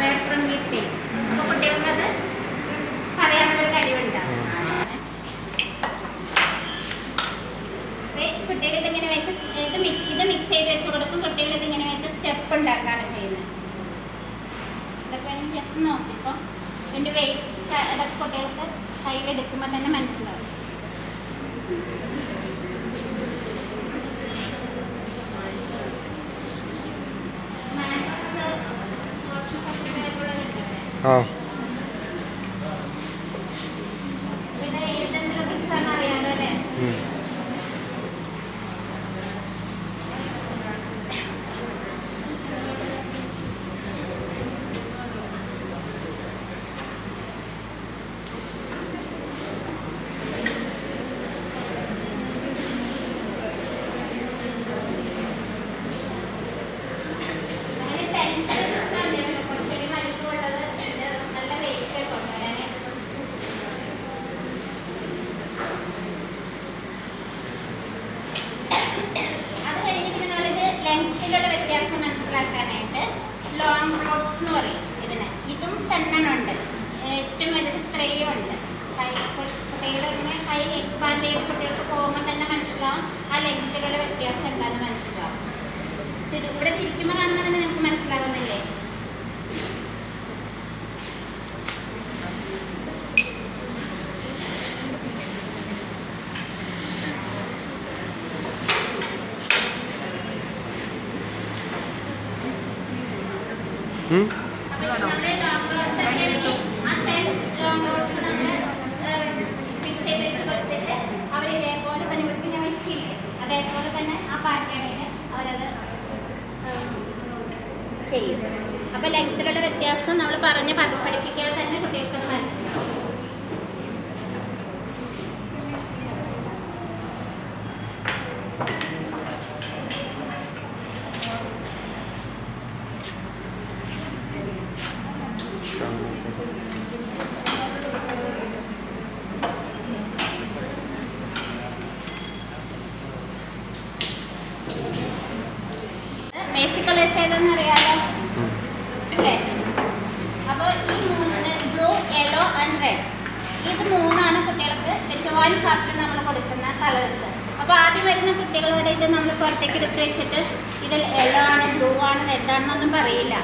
വേർ ഫ്രം വീട്ടിൽ അപ്പോൾ വ്യത്യാസം എന്താണെന്ന് മനസ്സിലാവും. ഇവിടെ തിരിക്കുമ്പോൾ കാണുമ്പോൾ തന്നെ നമുക്ക് മനസ്സിലാവുന്നില്ലേ ഉം. അപ്പോൾ നമ്മുടെ ലോങ് റോഡ്സ് ഒക്കെ ആണെങ്കിൽ ആ ടെൻ ലോങ് റോഡ്സ് നമ്മൾ ഫിക്സ് ചെയ്ത് വെച്ച് കൊടുത്തിട്ട് അവർ ഇതേപോലെ തന്നെ ഇവിടെ ഞാൻ വെച്ചില്ലേ അതേപോലെ തന്നെ ആ പാറ്റേണിൽ അവരത് ഉം, ചെയ്യും അപ്പോൾ ലെങ്ത്തിലുള്ള വ്യത്യാസം നമ്മൾ പറഞ്ഞ് പഠി- പഠിപ്പിക്കാതെ തന്നെ കുട്ടികൾക്കത് മനസ്സിലാവും ബേസിക് കളേഴ്സ് ഏതാണെന്ന് അറിയാലോ ഉം. അല്ലേ അപ്പോൾ ഈ മൂന്ന് ബ്ലൂ യെല്ലോ ആൻഡ് റെഡ് ഇത് മൂന്നാണ് കുട്ടികൾക്ക് വൺ ഫസ്റ്റ് നമ്മൾ കൊടുക്കുന്ന കളേഴ്സ് അപ്പോൾ ആദ്യം വരുന്ന കുട്ടികളോട് ഇത് നമ്മൾ പുറത്തേക്ക് എടുത്ത് വെച്ചിട്ട് ഇത് യെല്ലോ ആണ് ബ്ലൂ ആണ് റെഡ് ആണെന്നൊന്നും പറയില്ല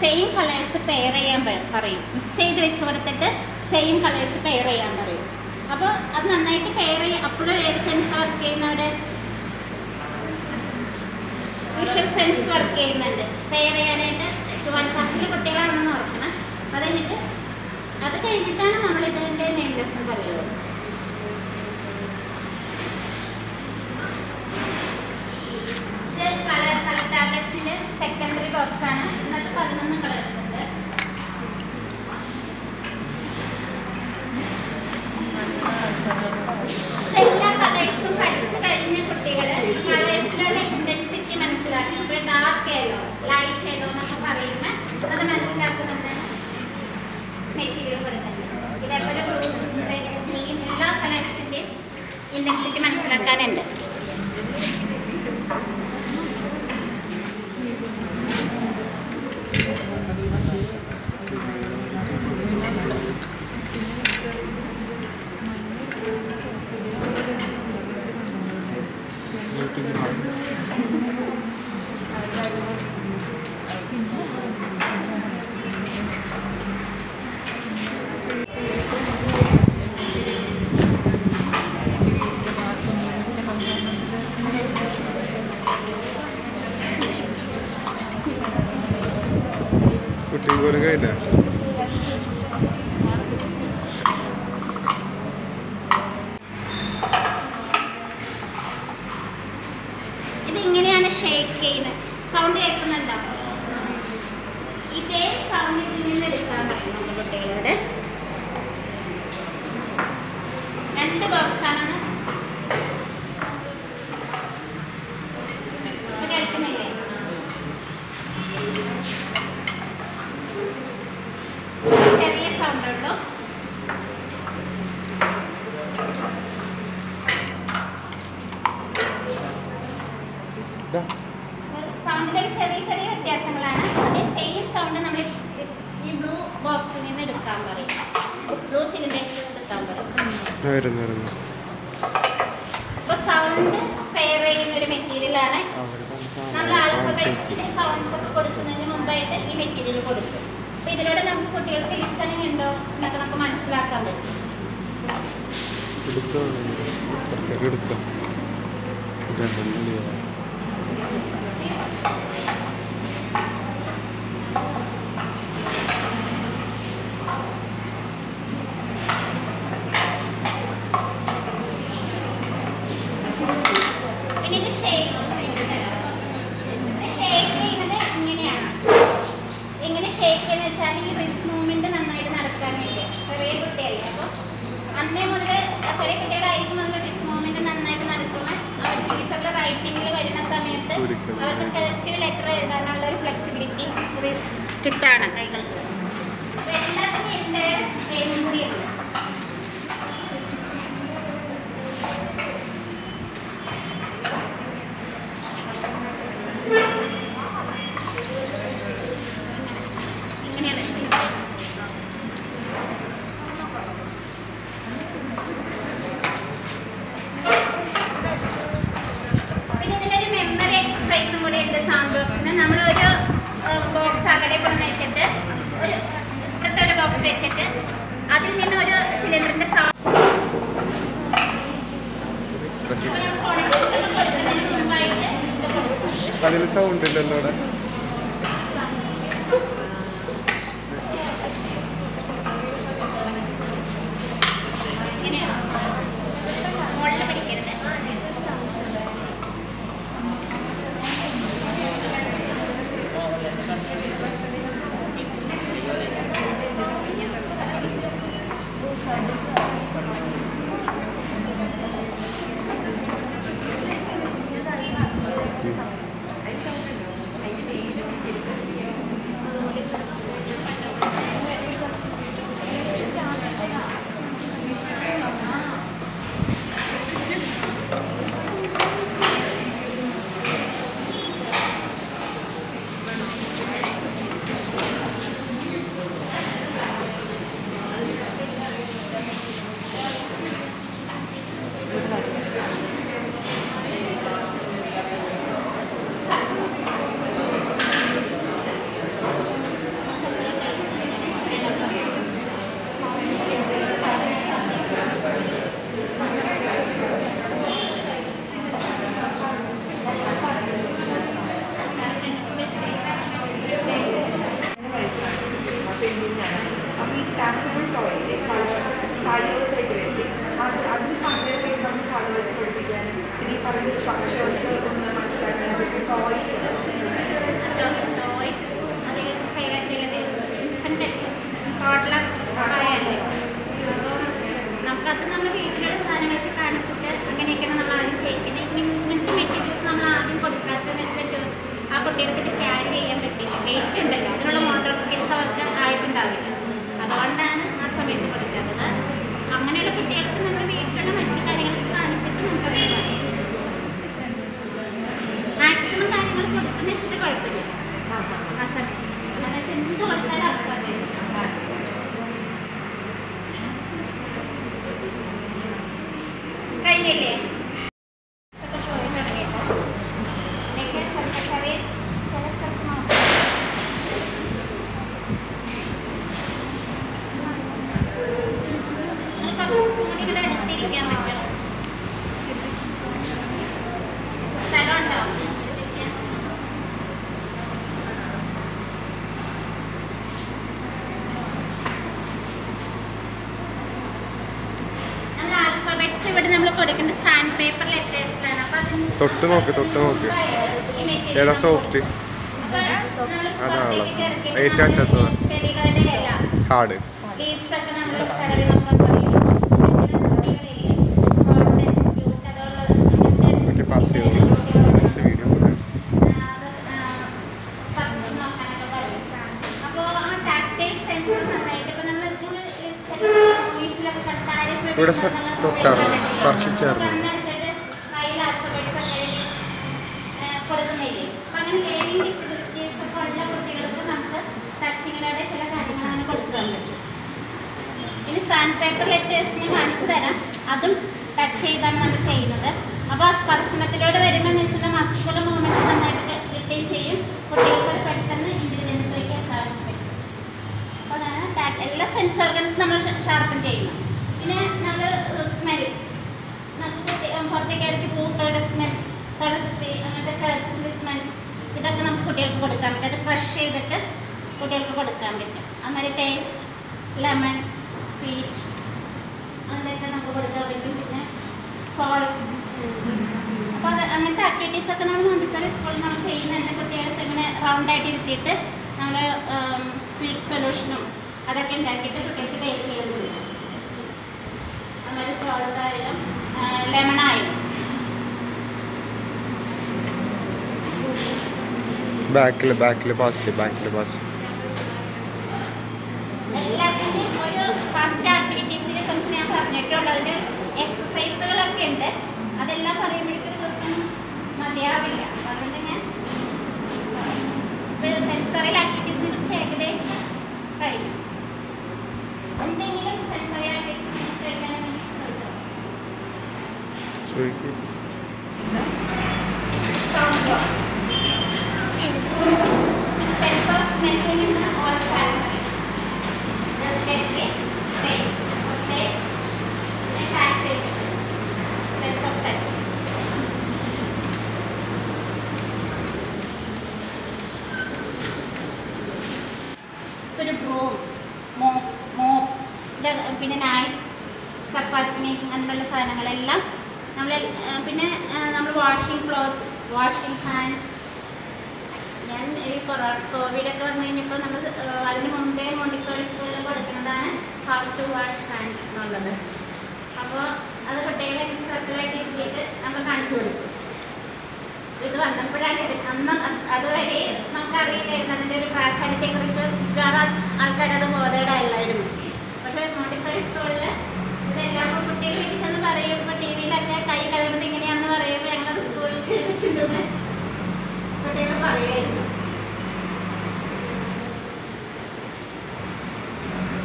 സെയിം കളേഴ്സ് പെയർ ചെയ്യാൻ പറയും. മിക്സ് ചെയ്ത് വെച്ച് കൊടുത്തിട്ട് സെയിം കളേഴ്സ് പെയർ ചെയ്യാൻ പറയും. അപ്പോൾ അത് നന്നായിട്ട് പെയർ ചെയ്യും അപ്പോഴും ഏത് സെൻസ് വർക്ക് ചെയ്യുന്നവിടെ വിഷ്വൽ സെൻസ് വർക്ക് ചെയ്യുന്നുണ്ട്. പെയർ ചെയ്യാനായിട്ട് വൺ ക്ലാസ്സിലെ കുട്ടികളാണെന്ന് ഓർക്കണം. അത് കഴിഞ്ഞിട്ട് അത് കഴിഞ്ഞിട്ടാണ് നമ്മൾ ഇതിന്റെ നെയിം ലെസൺ പറയുള്ളൂ സെക്കൻഡറി ബോക്സ് ആണ്. ഇന്നത്തെ പതിനൊന്ന് കളേഴ്സ് ഉണ്ട് എല്ലാ കളേഴ്സും പഠിച്ചു കഴിഞ്ഞ കുട്ടികൾ കളേഴ്സിലുള്ള ഇന്റൻസിറ്റി മനസ്സിലാക്കി ഇപ്പോൾ ഡാർക്ക് യെല്ലോ ലൈറ്റ് യെല്ലോ എന്നൊക്കെ പറയുമ്പോൾ അത് മനസ്സിലാക്കുന്നത് മെറ്റീരിയൽ കൊടുക്കുന്നത് ഇതേപോലെ എല്ലാ കളേഴ്സിന്റെയും ഇന്റൻസിറ്റി മനസ്സിലാക്കാനുണ്ട് el olor നോക്ക് തൊട്ട് നോക്ക്. ഏതാ സോഫ്റ്റ് അതാണല്ലോ. ഏറ്റവും അറ്റത്തത് ഹാർഡ് ഓക്കെ പാസ് ചെയ്തോളൂ. നെക്സ്റ്റ് വീഡിയോ ഇവിടെ തൊട്ടായിരുന്നു സ്പർശിച്ചായിരുന്നു സെൻസ് ഓർഗൻസ് നമ്മൾ ഷാർപ്പൻ ചെയ്യുന്നു. പിന്നെ നമ്മൾ സ്മെൽ പുറത്തേക്ക് ഇറക്കി പൂക്കളുടെ സ്മെൽ തുളസി അങ്ങനത്തെ കേൾസിന്റെ സ്മെൽ ഇതൊക്കെ നമുക്ക് കുട്ടികൾക്ക് കൊടുക്കാൻ പറ്റും. അത് ക്രഷ് ചെയ്തിട്ട് കുട്ടികൾക്ക് കൊടുക്കാൻ പറ്റും. അതുമാതിരി ടേസ്റ്റ് ലെമൺ സ്വീറ്റ് അങ്ങനെയൊക്കെ നമുക്ക് കൊടുക്കാൻ പറ്റും. പിന്നെ സോൾട്ട് അപ്പോൾ അത് അങ്ങനത്തെ ആക്ടിവിറ്റീസ് ഒക്കെ നമ്മൾ മോണ്ടിസറി സ്കൂളിൽ നമ്മൾ ചെയ്യുന്നുണ്ട് കുട്ടികളെ ഇങ്ങനെ റൗണ്ടായിട്ട് ഇരുത്തിയിട്ട് നമ്മൾ സ്വീറ്റ് സൊല്യൂഷനും അതൊക്കെ ഉണ്ടാക്കിയിട്ട് കുട്ടിക്ക് ടേസ്റ്റ് ചെയ്യുന്നുണ്ട് നമ്മൾ സോൾട്ട് ആയാലും ലെമൺ ആയാലും. ബാക്കിൽ ബാക്കിൽ പാസ് ബാക്കിൽ പാസ് എല്ലാത്തിന്റെയും ഒരു ഫസ്റ്റ് ആക്ടിവിറ്റീസിനെ കുറിച്ച് ഞാൻ പറഞ്ഞിട്ടുള്ളൂ അതിന്റെ എക്സസൈസുകളൊക്കെ ഉണ്ട്. അതെല്ലാം പറയുമ്പോഴേക്കും ഒരു ദിവസം മതിയാവില്ല. അതുകൊണ്ട് ഞാൻ സെൻസറിയൽ เป็นเป็นซอสเม็ดที่ പ്രാധാന്യത്തെക്കുറിച്ച് മിക്കവാറും ആൾക്കാരത് അത് ബോധേഡല്ലായിരുന്നു പക്ഷേ മോണ്ടിസോറി സ്കൂളിൽ ഇതെല്ലാം കുട്ടികൾ വീട്ടിൽ ചെന്ന് ടി വിയിലൊക്കെ കൈ കഴുകുന്നത് ഇങ്ങനെയാണെന്ന് പറയുമ്പോൾ ഞങ്ങളത് സ്കൂളിൽ ചെയ്തിട്ടുണ്ടെന്ന് കുട്ടികൾ പറയായിരുന്നു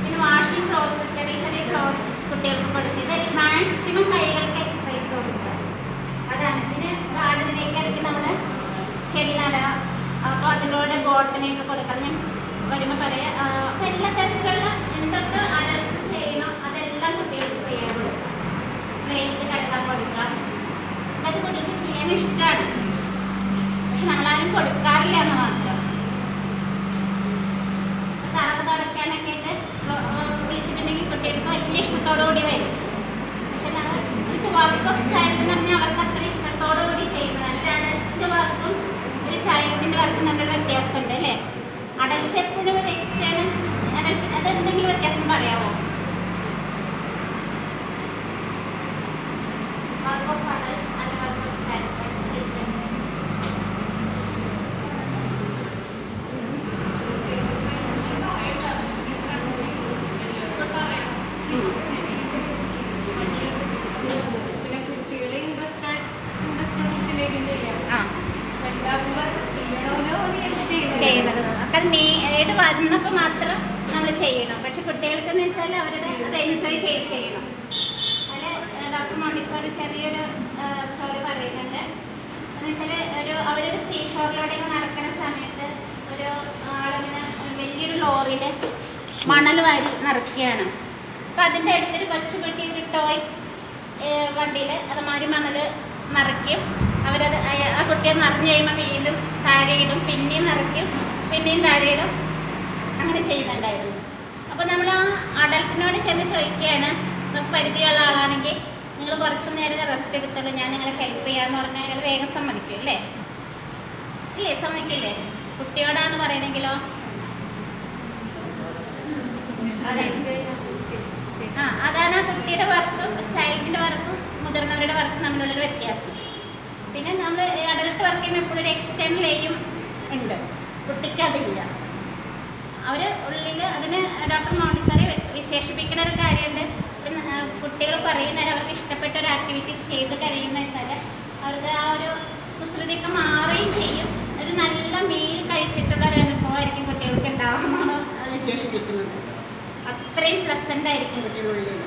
പിന്നെ വാഷിംഗ് ക്ലോസ് ചെറിയ ചെറിയ ക്ലോസ് കുട്ടികൾക്ക് കൊടുക്കുക ഇത് മാക്സിമം കൈകൾക്ക് എക്സസൈസ് കൊടുക്കുക. അതാണ്. പിന്നെ ഗാർഡനിലേക്ക് ഇറക്കി നമ്മൾ ചെടി നടുക അപ്പോൾ അതിലൂടെ ബോട്ടണിയൊക്കെ കൊടുക്കാം വരുമ്പോൾ പറയാം ആ, അപ്പോൾ എല്ലാ തരത്തിലുള്ള എന്തൊക്കെ അഡൽസ് ചെയ്യണോ അതെല്ലാം കുട്ടികൾക്ക് ചെയ്യാൻ കൊടുക്കാം പ്ലേറ്റ് കഴുകാൻ കൊടുക്കാം അതൊക്കെ കുട്ടികൾക്ക് ചെയ്യാൻ ഇഷ്ടമാണ് പക്ഷെ നമ്മളാരും കൊടുക്കാറില്ല എന്ന് മാത്രം തറ തുടയ്ക്കാനൊക്കെ ആയിട്ട് വിളിച്ചിട്ടുണ്ടെങ്കിൽ കുട്ടികൾക്ക് വലിയ ഇഷ്ടത്തോടു കൂടി വരും പക്ഷെ നമ്മൾ വർക്ക് ഓഫ് ചൈൽഡ് എന്ന് പറഞ്ഞാൽ അവർക്ക് അത്ര ഇഷ്ടത്തോടു കൂടി ചെയ്യുന്നതാണ് ഒരു അഡൽസിന്റെ വർക്കും ഒരു ചൈൽഡിന്റെ വർക്കും തമ്മിൽ വ്യത്യാസമുണ്ട് അല്ലേ അഡൽസ് എപ്പോഴും ഒരു എക്സ്റ്റേണൽ അഡൽസ് അത് എന്തെങ്കിലും വ്യത്യാസം പറയാമോ work of adults and work of child പിന്നെ കുട്ടികളെ ഇൻട്രസ്റ്റ് ഇൻട്രസ്റ്റ് ചെയ്യാം ആ എല്ലാവരും ചെയ്യണമല്ലോ എന്ന് ചെയ്യുന്നത് ചെയ്യണത് ഒക്കെ നേട് വന്നപ്പോൾ മാത്രം നമ്മൾ ചെയ്യണം പക്ഷെ വെച്ചാൽ അവരുടെ അത് എൻജോയ് ചെയ്ത് ചെയ്യണം. അതിൽ ഡോക്ടർ മോണ്ടിസോറി ചെറിയൊരു സ്റ്റോറി പറയുന്നുണ്ട്. എന്നുവെച്ചാൽ ഒരു അവരൊരു സീ ഷോറിലൂടെ നടക്കുന്ന സമയത്ത് ഒരു ആളിങ്ങനെ വലിയൊരു ലോറിയിൽ മണൽ വാരി നിറക്കുകയാണ് അപ്പം അതിന്റെ അടുത്തൊരു കൊച്ചു പെട്ടി ഒരു ടോയ് വണ്ടിയിൽ അതുമാതിരി മണൽ നിറയ്ക്കും. അവരത് ആ കുട്ടിയെ നിറഞ്ഞു കഴിയുമ്പോൾ വീണ്ടും താഴെയിടും പിന്നെയും നിറയ്ക്കും പിന്നെയും താഴെയിടും അങ്ങനെ ചെയ്യുന്നുണ്ടായിരുന്നു. അപ്പോൾ നമ്മൾ ആ അഡൽട്ടിനോട് ചെന്ന് ചോദിക്കുകയാണ്. പരിചയമുള്ള ആളാണെങ്കിൽ നിങ്ങൾ കുറച്ചു നേരം റെസ്റ്റ് എടുത്തോളൂ. ഞാൻ നിങ്ങളെ ഹെൽപ്പ് ചെയ്യാന്ന് പറഞ്ഞാൽ അയാൾ വേഗം സമ്മതിക്കും അല്ലേ? ഇല്ലേ? സമ്മതിക്കില്ലേ? കുട്ടിയോടാണ് പറയണെങ്കിലോ? ആ അതാണ് കുട്ടിയുടെ വർക്കും ചൈൽഡിന്റെ വർക്കും മുതിർന്നവരുടെ വർക്കും തമ്മിലുള്ളൊരു വ്യത്യാസം. പിന്നെ നമ്മൾ അഡൽട്ട് വർക്ക് ചെയ്യുമ്പോൾ എപ്പോഴും ഒരു എക്സ്റ്റേണൽ എയും ഉണ്ട്. കുട്ടിക്ക് അതില്ല. അവർ ഉള്ളിൽ അതിന് ഡോക്ടർ മോണ്ടിസറി വിശേഷിപ്പിക്കുന്ന ഒരു കാര്യമുണ്ട്. കുട്ടികൾ പറയുന്നവരെ അവർക്ക് ഇഷ്ടപ്പെട്ട ഒരു ആക്ടിവിറ്റീസ് ചെയ്ത് കഴിയുന്ന വെച്ചാൽ അവർക്ക് ആ ഒരു കുസൃതിയൊക്കെ മാറുകയും ചെയ്യും. ഒരു നല്ല മീൽ കഴിച്ചിട്ടുള്ള ഒരു അനുഭവമായിരിക്കും കുട്ടികൾക്ക് ഉണ്ടാവുമെന്നാണ് വിശേഷിപ്പിക്കുന്നത് അത്രയും പ്ലസന്റ് ആയിരിക്കും. കുട്ടികളുള്ളിൽ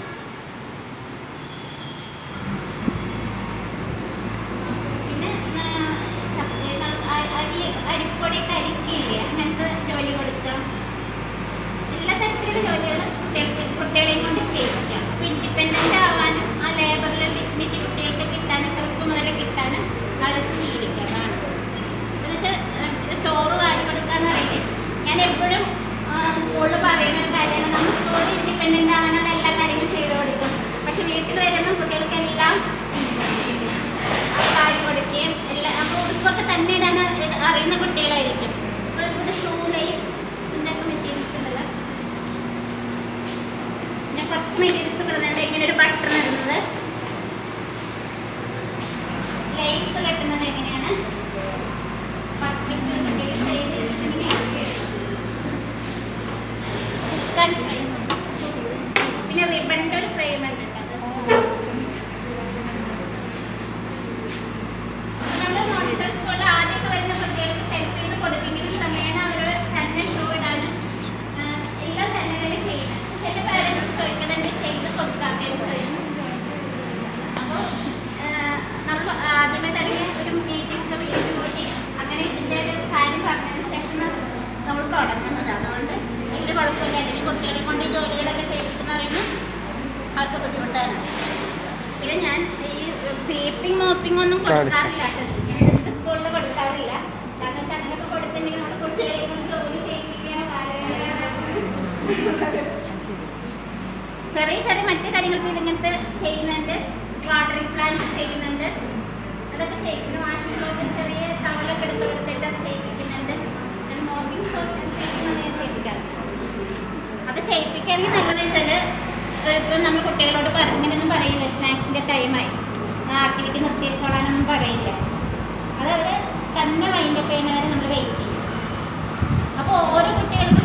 കൊടുക്കാറുള്ളതാണ് പിന്നെ ഞാൻ ഈ സ്വീപ്പിംഗ് മോപ്പിംഗ് ഒന്നും കൊടുക്കാറില്ല സ്കൂളിൽ കൊടുക്കാറില്ല. കാരണം കൊടുത്തിട്ടുണ്ടെങ്കിൽ കൊണ്ട് ചെറിയ ചെറിയ മറ്റു കാര്യങ്ങൾ ഇങ്ങനത്തെ ചെയ്യുന്നുണ്ട്. വാട്ടറിംഗ് പ്ലാന്റ് ചെയ്യുന്നുണ്ട്. അതൊക്കെ ചെയ്യുന്നു വാഷിംഗ് ചെറിയ ടവലൊക്കെ എടുത്ത് കൊടുത്തിട്ട് അത് ചെയ്യിപ്പിക്കുന്നുണ്ട്. മോപ്പിംഗ് സോപ്പ് ചെയ്യിപ്പിക്കാറുണ്ട് അത് ചെയ്യിപ്പിക്കുകയാണെങ്കിൽ നല്ലതെന്ന് വെച്ചാൽ ഇപ്പം നമ്മൾ കുട്ടികളോട് ഇങ്ങനെയൊന്നും പറയില്ല. സ്നാക്സിന്റെ ടൈമായി ആക്ടിവിറ്റി നിർത്തി വെച്ചോളാനൊന്നും പറയില്ല. അത് അവർ തന്നെ മൈൻഡപ്പ് ചെയ്യുന്നവരെ നമ്മൾ വെയിറ്റ് ചെയ്യും. അപ്പോൾ ഓരോ കുട്ടികൾക്കും